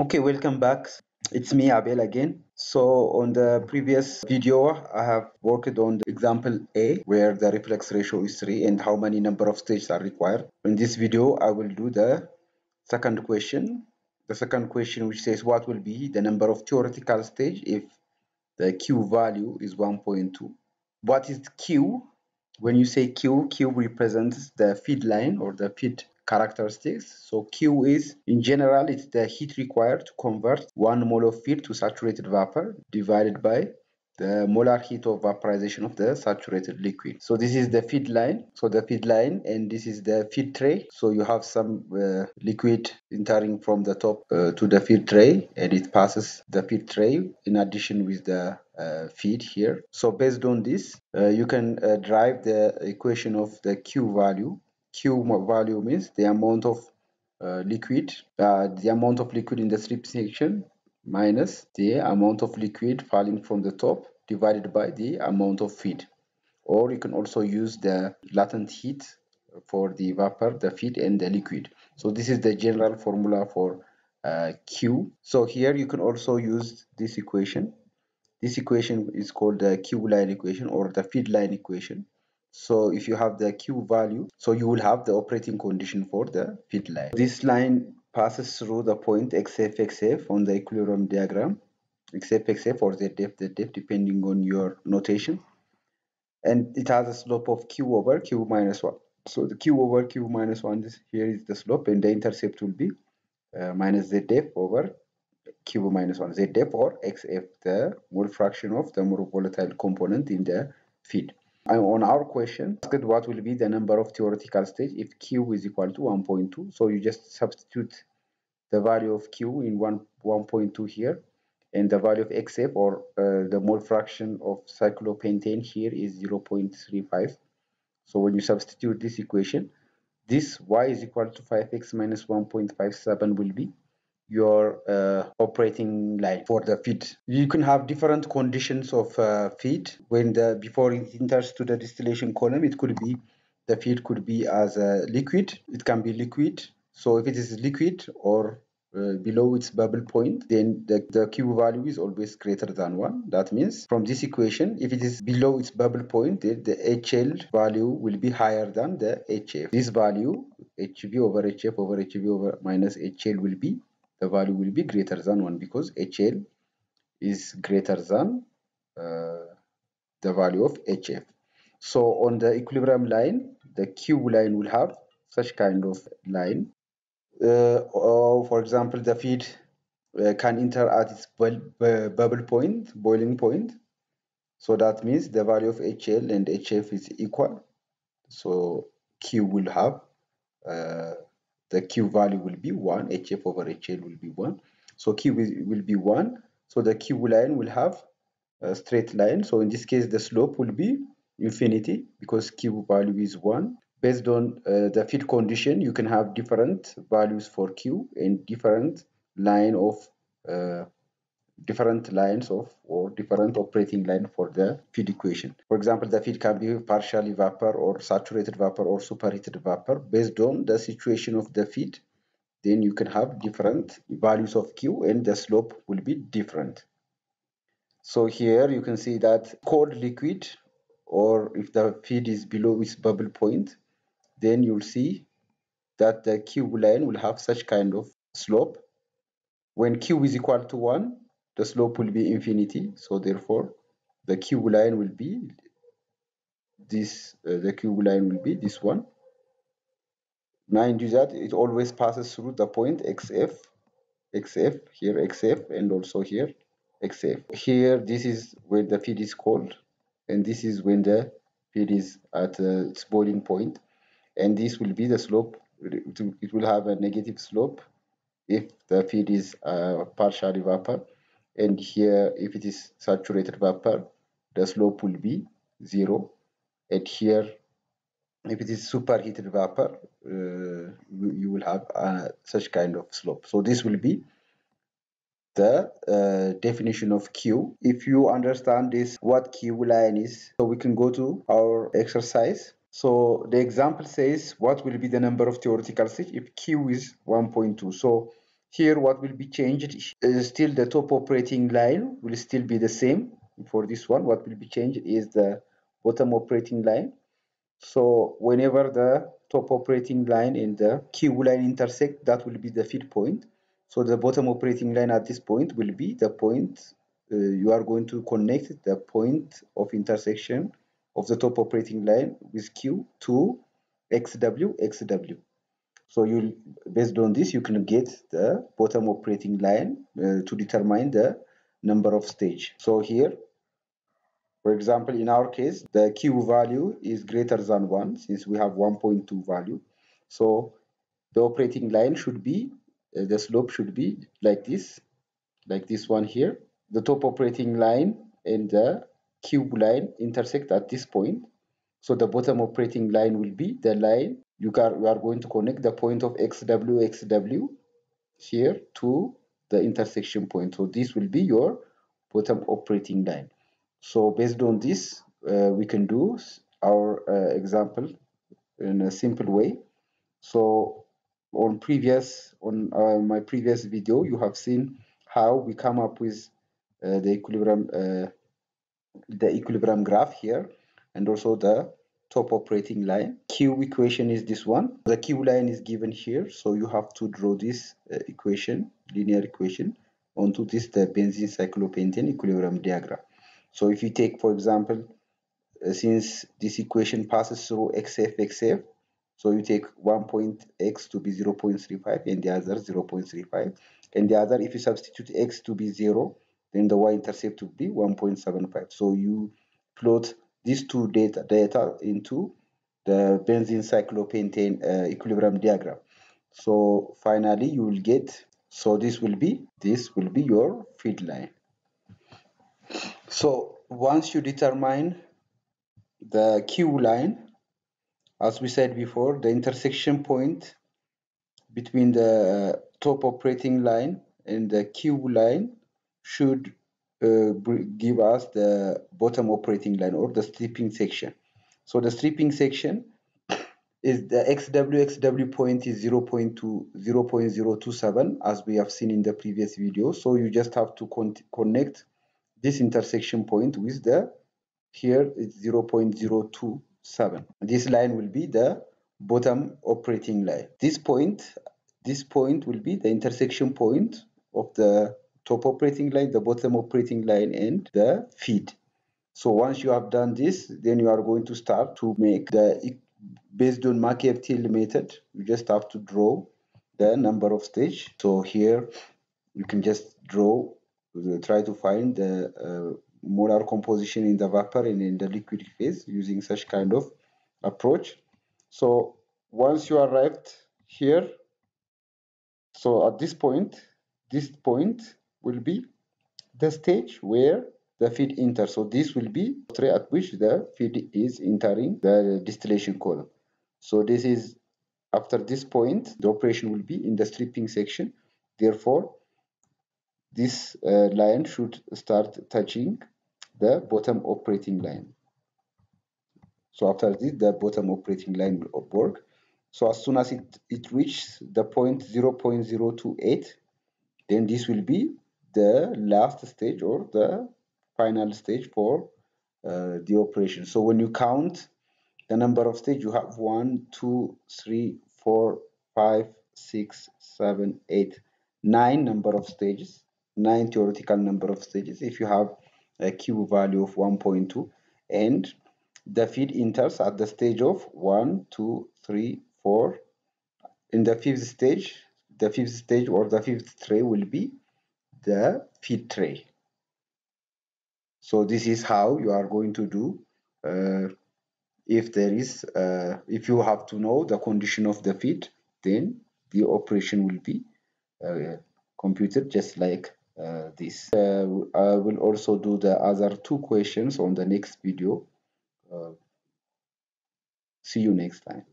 Okay, welcome back. It's me, Abel, again. So on the previous video, I have worked on the example A, where the reflux ratio is 3 and how many number of stages are required. In this video, I will do the second question. The second question which says what will be the number of theoretical stage if the Q value is 1.2. What is Q? When you say Q, Q represents the feed line or the feed characteristics. So Q is, in general, it's the heat required to convert one mole of feed to saturated vapor divided by the molar heat of vaporization of the saturated liquid. So this is the feed line. So the feed line and this is the feed tray. So you have some uh, liquid entering from the top uh, to the feed tray and it passes the feed tray in addition with the uh, feed here. So based on this, uh, you can uh, derive the equation of the Q value Q value means the amount of uh, liquid, uh, the amount of liquid in the strip section minus the amount of liquid falling from the top divided by the amount of feed. Or you can also use the latent heat for the vapor, the feed, and the liquid. So this is the general formula for uh, Q. So here you can also use this equation. This equation is called the Q line equation or the feed line equation. So if you have the Q value, so you will have the operating condition for the feed line. This line passes through the point XF XF on the equilibrium diagram, XF XF or ZF ZF depending on your notation. And it has a slope of Q over Q minus 1. So the Q over Q minus 1, is, here is the slope and the intercept will be uh, minus ZF over Q minus 1, ZF or XF, the mole fraction of the more volatile component in the feed on our question, asked what will be the number of theoretical stage if Q is equal to 1.2. So you just substitute the value of Q in 1, 1.2 here and the value of XF or uh, the mole fraction of cyclopentane here is 0.35. So when you substitute this equation, this y is equal to 5x minus 1.57 will be your uh, operating line for the feed. You can have different conditions of uh, feed when the before it enters to the distillation column. It could be the feed could be as a liquid. It can be liquid. So if it is liquid or uh, below its bubble point, then the, the Q value is always greater than 1. That means from this equation, if it is below its bubble point, the, the HL value will be higher than the HF. This value, HV over HF over HV over minus HL will be the value will be greater than 1 because HL is greater than uh, the value of HF. So on the equilibrium line, the Q line will have such kind of line. Uh, or for example, the feed uh, can enter at its bubble point, boiling point. So that means the value of HL and HF is equal. So Q will have uh, the q value will be 1 hf over hl will be 1 so q will be 1 so the q line will have a straight line. So in this case the slope will be infinity because q value is 1 based on uh, the feed condition you can have different values for q and different line of uh, different lines of or different operating line for the feed equation. For example, the feed can be partially vapor or saturated vapor or superheated vapor based on the situation of the feed. Then you can have different values of Q and the slope will be different. So here you can see that cold liquid or if the feed is below its bubble point, then you'll see that the Q line will have such kind of slope. When Q is equal to 1, the slope will be infinity. So therefore the q line will be this uh, the q line will be this one. Mind you that it always passes through the point xf xf here xf and also here xf here this is where the feed is cold and this is when the feed is at uh, its boiling point. And this will be the slope it will have a negative slope if the feed is uh, partially vapor and here if it is saturated vapor the slope will be zero. And here if it is superheated vapor uh, you will have uh, such kind of slope. So this will be the uh, definition of q. If you understand this what q line is so we can go to our exercise. So the example says what will be the number of theoretical stage if q is 1.2 so here what will be changed is still the top operating line will still be the same for this one. What will be changed is the bottom operating line. So whenever the top operating line and the Q line intersect that will be the feed point. So the bottom operating line at this point will be the point uh, you are going to connect the point of intersection of the top operating line with Q to XW, XW. So you, based on this, you can get the bottom operating line uh, to determine the number of stage. So here, for example, in our case, the Q value is greater than one since we have 1.2 value. So the operating line should be, uh, the slope should be like this, like this one here. The top operating line and the Q line intersect at this point. So the bottom operating line will be the line you are, you are going to connect the point of xw xw here to the intersection point. So this will be your bottom operating line. So based on this, uh, we can do our uh, example in a simple way. So on previous on uh, my previous video, you have seen how we come up with uh, the equilibrium uh, the equilibrium graph here and also the top operating line. Q equation is this one. The Q line is given here, so you have to draw this uh, equation, linear equation, onto this the benzene cyclopentane equilibrium diagram. So if you take, for example, uh, since this equation passes through XF, XF, so you take one point X to be 0.35 and the other 0.35. And the other, if you substitute X to be 0, then the y-intercept would be 1.75. So you plot these two data, data into the benzene cyclopentane uh, equilibrium diagram. So finally you will get, so this will be, this will be your feed line. So once you determine the Q line, as we said before, the intersection point between the top operating line and the Q line should uh, Uh, give us the bottom operating line or the stripping section. So the stripping section is the XW XW point is 0 0.2 0 0.027 as we have seen in the previous video. So you just have to con connect this intersection point with the here it's 0 0.027. This line will be the bottom operating line. This point this point will be the intersection point of the top operating line, the bottom operating line, and the feed. So once you have done this, then you are going to start to make the, based on McCabe-Thiele method, you just have to draw the number of stage. So here you can just draw, try to find the uh, molar composition in the vapor and in the liquid phase using such kind of approach. So once you arrived here, so at this point, this point will be the stage where the feed enters. So this will be the tray at which the feed is entering the distillation column. So this is after this point, the operation will be in the stripping section. Therefore, this uh, line should start touching the bottom operating line. So after this, the bottom operating line will work. So as soon as it, it reaches the point 0.028, then this will be the last stage or the final stage for uh, the operation. So when you count the number of stages, you have one, two, three, four, five, six, seven, eight, nine number of stages, nine theoretical number of stages. If you have a Q value of 1.2 and the feed enters at the stage of 1, 2, 3, 4. In the fifth stage, the fifth stage or the fifth tray will be the feed tray. So this is how you are going to do uh, if there is, uh, if you have to know the condition of the feed, then the operation will be uh, computed just like uh, this. Uh, I will also do the other two questions on the next video. Uh, see you next time.